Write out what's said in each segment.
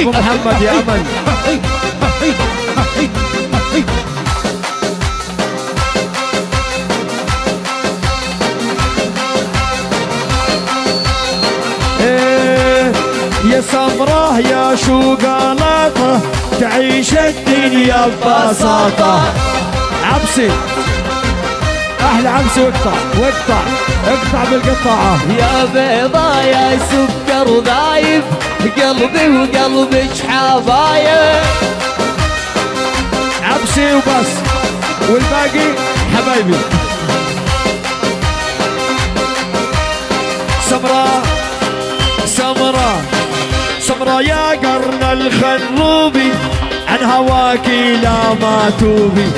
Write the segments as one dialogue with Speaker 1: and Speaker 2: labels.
Speaker 1: أبو محمد يا امل إيه، يا سمرة يا شوقلاطه تعيش الدنيا ببساطة. عبسي. أحلى عبسي وإقطع وإقطع إقطع بالقطاعة.
Speaker 2: يا بيضا يا سكر ذايب قلبي وقلبك حبايب
Speaker 1: عبسي وبس. والباقي حبايبي. سمراء سمراء سمراء يا قرن الخروبي عن هواكي لا ما توبي.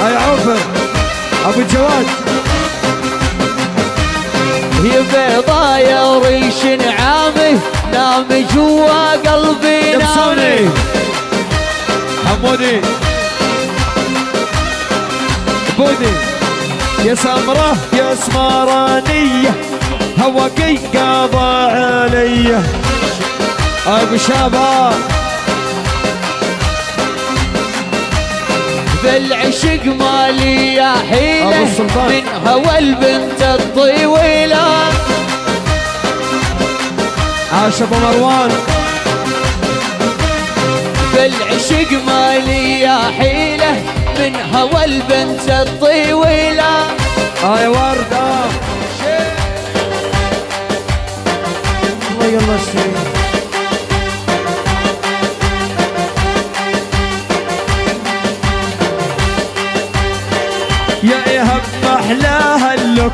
Speaker 1: هاي عوفر. أبو الجواد
Speaker 2: يا بيضا يا ريش نعامي نام جوا قلبي نامي.
Speaker 1: حمودي بودي. يا سمرة يا سمرانية هواكي قضى علي. أبو شابه
Speaker 2: بالعشق مالي يا حيلة. من هوى البنت الطويلة.
Speaker 1: عاش ابو مروان.
Speaker 2: بالعشق مالي يا حيلة من هوى البنت الطويلة.
Speaker 1: ايهب احلاها ال look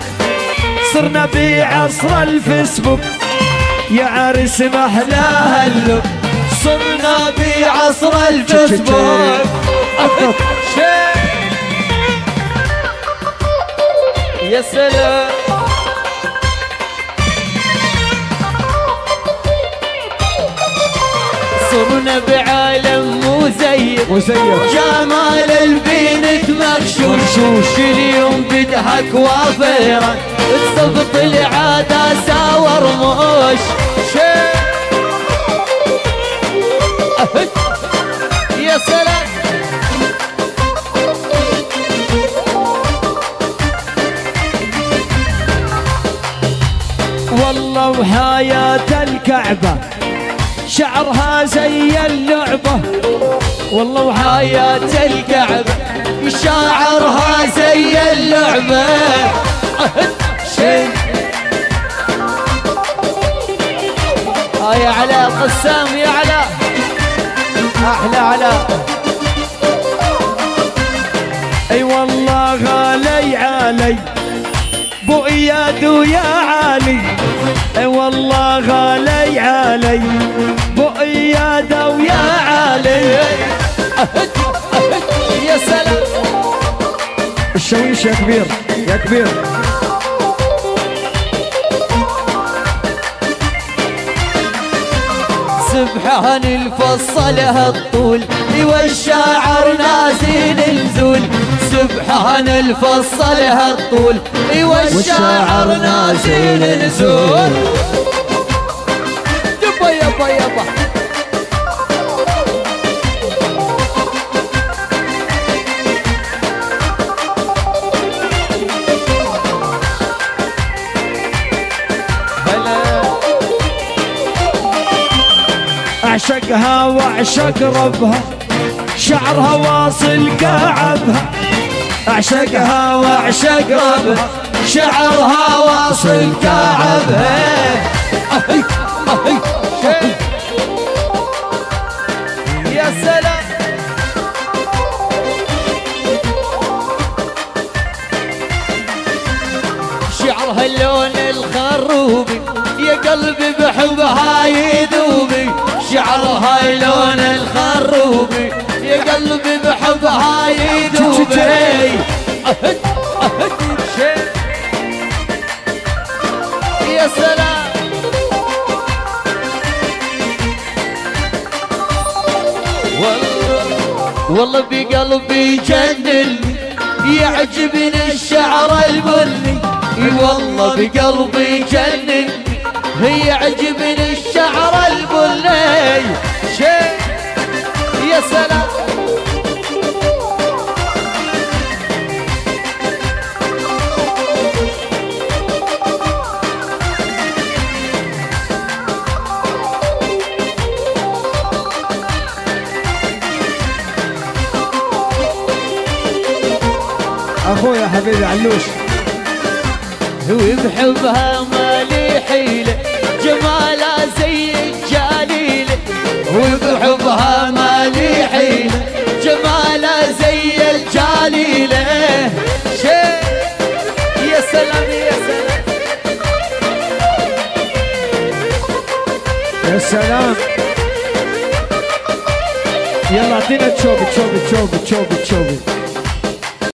Speaker 1: صرنا بعصر الفيسبوك. يا عرس محلاها ال look
Speaker 2: صرنا بعصر الفيسبوك.
Speaker 1: أطلق.
Speaker 2: يا سلام. صرنا بعالم مزيف
Speaker 1: مزيف
Speaker 2: جمال البنت مغشوش. كل يوم بدها كوافيرة تزبط العادة ساور موش. يا سلام.
Speaker 1: والله وحياة الكعبة. شعرها زي اللعبة. والله وحياة
Speaker 2: حياة الكعبة شاعرها زي اللعبة. يا علاء قسام يا علاء. أحلى علاء.
Speaker 1: أي والله غالي علي. بو اياد ويا علي. إي والله غالي علي بو اياد ويا علي.
Speaker 2: يا سلام.
Speaker 1: الشويش يا كبير يا كبير.
Speaker 2: سبحان الفصلها الطول والشاعر نازل الزول. سبحان الفصلها الطول والشاعر نازل الزول.
Speaker 1: اعشقها واعشق ربها شعرها واصل كعبها. أعشقها وأعشق ربها
Speaker 2: شعرها واصل كعبها. شعرها اللون الخروبي يا قلبي بحبها يذوبي شعرها اللون الخروبي يا قلبي بحبها يذوبي يا سلام. والله بقلبي جنن يعجبني الشعر البني. إي والله بقلبي جنن يعجبني الشعر البني. سلام.
Speaker 1: اخويا حبيبي علوش.
Speaker 2: هو بحبها مالي حيلة جمالها زي الجليلة هو بحبها مالي حيلة جمالها زي الجليلة يا سلام يا سلام.
Speaker 1: يا سلام. يلا اعطينا تشوبي تشوبي تشوبي تشوبي تشوبي.